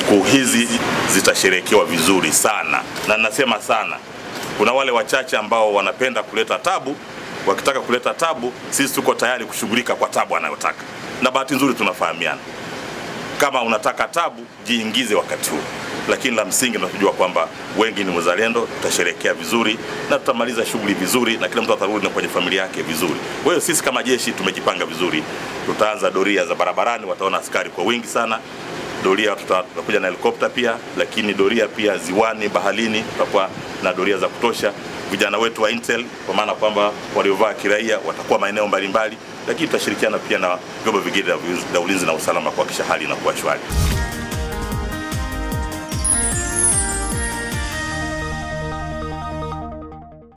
sikukuu hizi zitasherekewa vizuri sana, na nasema sana. Kuna wale wachache ambao wanapenda kuleta tabu. Wakitaka kuleta tabu, sisi tuko tayari kushughulika kwa tabu anayotaka, na bahati nzuri tunafahamiana. Kama unataka tabu, jiingize wakati huu, lakini la msingi tunajua kwamba wengi ni wazalendo, tutasherekea vizuri na tutamaliza shughuli vizuri, na kila mtu atarudi na kwenye familia yake vizuri. Kwa hiyo sisi kama jeshi tumejipanga vizuri, tutaanza doria za barabarani, wataona askari kwa wingi sana doria tutakuja na helikopta pia, lakini doria pia ziwani, baharini, tutakuwa na doria za kutosha. Vijana wetu wa Intel kwa maana kwamba waliovaa kiraia watakuwa maeneo mbalimbali, lakini tutashirikiana pia na vyombo vingine vya ulinzi na usalama kuhakikisha hali inakuwa shwari.